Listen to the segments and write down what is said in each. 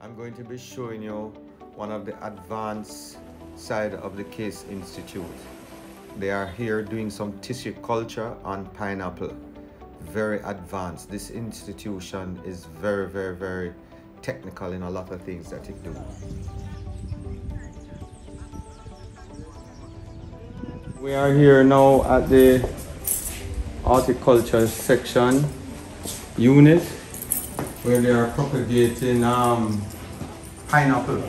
I'm going to be showing you one of the advanced side of the Case Institute. They are here doing some tissue culture on pineapple. Very advanced. This institution is very, very, very technical in a lot of things that it do. We are here now at the horticulture section unit where they are propagating um, pineapple,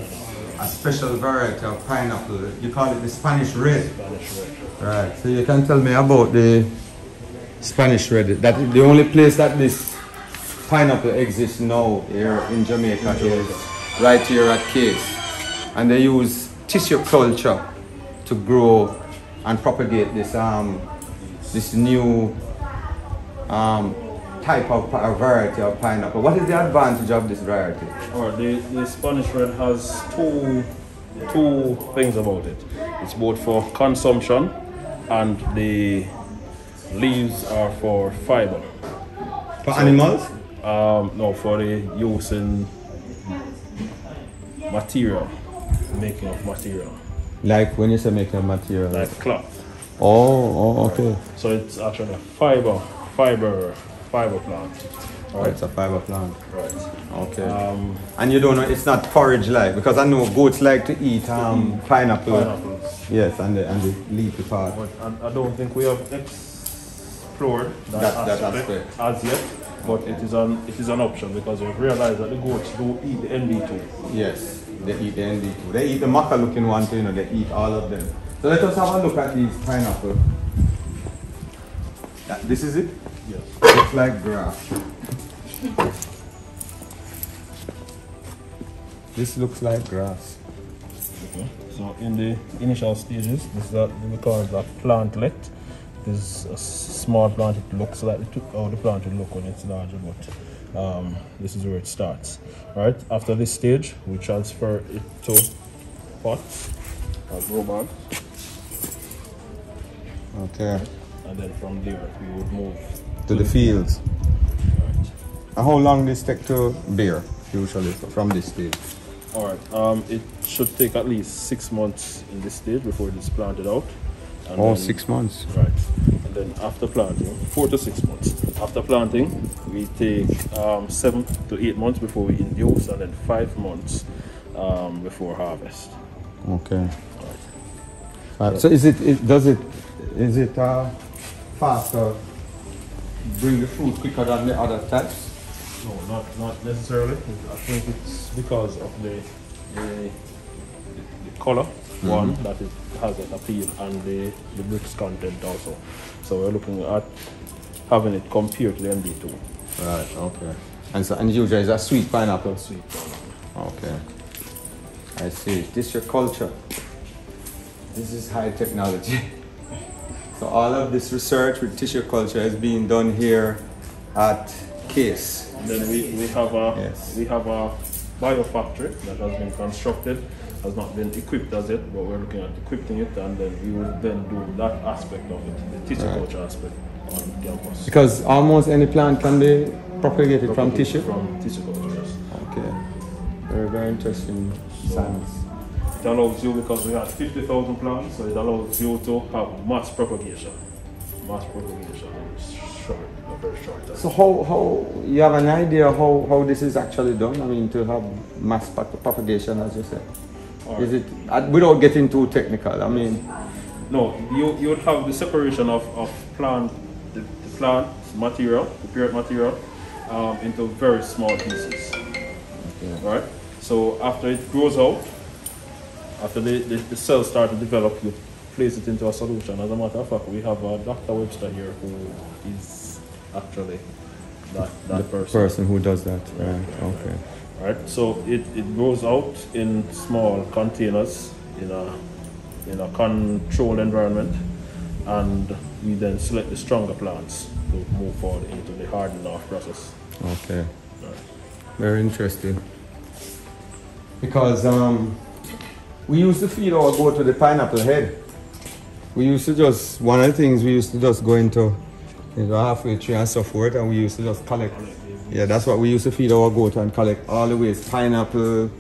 a special variety of pineapple. You call it the Spanish red. Spanish red. Right. So you can tell me about the Spanish red. That the only place that this pineapple exists now here in Jamaica is right here at Case, and they use tissue culture to grow and propagate this um this new um type of pi- variety of pineapple. What is the advantage of this variety? Or the, the Spanish red has two two things about it. It's both for consumption and the leaves are for fiber. For animals? Um, no, for the use in material, making of material, Like when you say making a material. like cloth. oh, oh, okay. So it's actually a fiber, fiber, fiber plant. Oh, it's a fiber plant. Right. Okay. Um, and you don't know it's not forage like because I know goats like to eat um, pineapple. pineapples. Yes, and the and the leafy part. But I, I don't think we have explored that, That- that aspect, aspect. as yet. But it is an it is an option because we've realized that the goats do eat the MD2. Yes, they eat the MD2. They eat the maca looking one too, you know, they eat all of them. So let us have a look at these pineapple. This is it? Yes. Looks like grass. This looks like grass. Okay. So in the initial stages, this is what we call a plantlet. This is a small plant. It looks like it, took how the plant will look when it's larger, but um, this is where it starts. All right. After this stage, we transfer it to pots or grow bags, Okay. and then from there we would move To the fields. And how long this take to bear, usually, from this stage? All right. Um, it should take at least six months in this stage before it is planted out. And Oh, then- six months. Right. And then after planting, four to six months. After planting, we take um, seven to eight months before we induce, and then five months um, before harvest. Okay. Right. So is it, it does it is it uh, faster bring the fruit quicker than the other types? No, not not necessarily. I think it's because of the the, the color mm-hmm. one that it has that appeal and the the Brix content also. So we're looking at having it compared to the MD2. Right. Okay. And so and usually it's a sweet pineapple. Sweet. Okay. I see. This your culture. This is high technology. so all of this research with tissue culture is being done here at Case. Then we, we have a Yes. we have a biofactory that has been constructed, has not been equipped as yet, but we're looking at equipping it and then we will then do that aspect of it, the tissue Right. culture aspect on campus. Because almost any plant can be propagated from tissue. From tissue culture, yes. Okay. Very, very interesting science. It allows you because we have 50,000 plants, so it allows you to have mass propagation. Mass propagation in short, a very short time. So how, how you have an idea how, how this is actually done? I mean to have mass propagation as you said. Or- Is it without getting too technical? I mean No, you you would have the separation of, of plant the, the plant material, the pure material, um, into very small pieces. Right? So after it grows out, after the, the, the cells start to develop, you place it into a solution. As a matter of fact, we have uh, Dr. Webster here who is actually that, that person. person who does that. Right. Okay. Right? So it, it grows out in small containers in a in a controlled environment and we then select the stronger plants to move forward into the hardening off process. Okay. Right. Very interesting. Because um, we used to feed our goat to the pineapple head. We used to just one of the things we used to just go into you know, Half Way Tree and so forth, and we used to just collect Yeah, that's what we used to feed our goat and collect all the waste. Pineapple,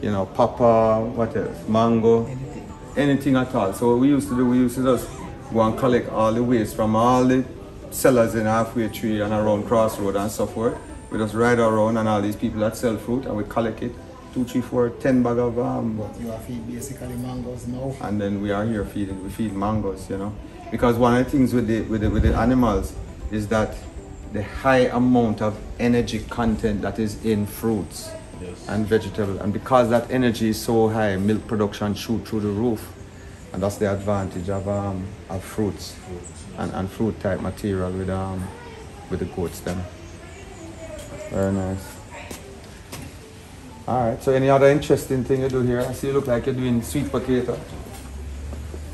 you know, papa, what else? Mango. Anything. Anything at all. So what we used to do, we used to just go and collect all the waste from all the sellers in Half Way Tree and around crossroad and so forth. We just ride around and all these people that sell fruit and we collect it. Two, three, four, ten bag of um But you are feed basically mangoes now. and then we are here feeding we feed mangoes you know. Because one of the things with the with the, with the animals is that the high amount of energy content that is in fruits Yes. and vegetable and because that energy is so high milk production shoot through the roof and that's the advantage of um of fruits. And, and fruit type material with um with the goats them very nice all right so any other interesting thing you do here i see you look like you're doing sweet potato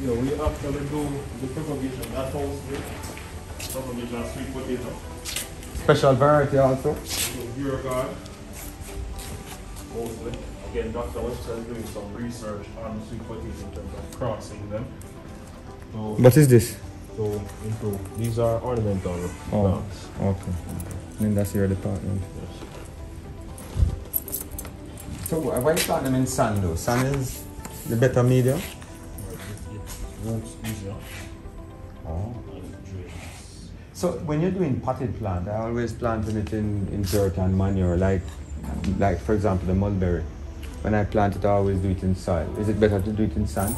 Yeah, we actually do the propagation that house with propagation sweet potato. Special variety also. So guard. Mostly. Again, Dr. Webster is doing some research on sweet potatoes in terms of crossing them. So, What is this? so into these are ornamental Oh. plants. Okay. I think that's your department. Yes. So why you plant them in sand though? Sand is the better medium? It works easier Oh. and it drains. So when you're doing potted plant, I always planting it in, in dirt and manure, like like for example the mulberry. When I plant it, I always do it in soil. Is it better to do it in sand?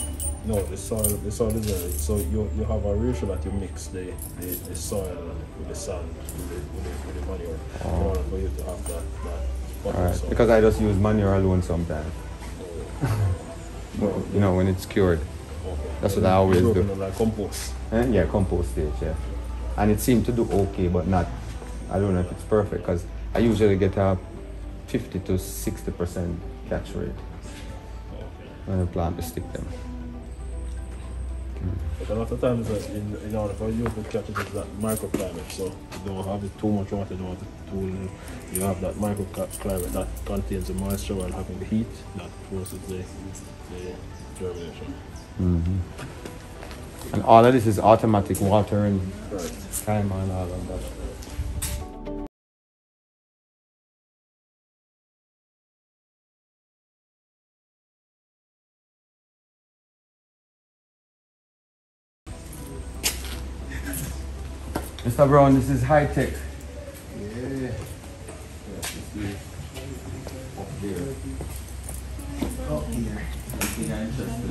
No, the soil, the soil is there. So you, you have a ratio that you mix the, the, the soil with the sand, with the, with the, with the manure, in oh. order for you to have that, that Alright. Because I just use manure alone sometimes. You know, when it's cured. That's what I always do. Like compost. Eh? Yeah, compost stage, yeah. And it seemed to do okay, but not, I don't know if it's perfect, because I usually get a 50 to 60% catch rate when I plant the stick them. A lot of times, uh, in, in order for you to catch it, it's that microclimate. So you don't have it too much water, you don't have it too little. You have that microclimate that contains the moisture while having the heat that forces the, the germination. And all of this is automatic watering Right. time and all of that. Mr. Brown, this is high tech. Yeah. Up there. Up here.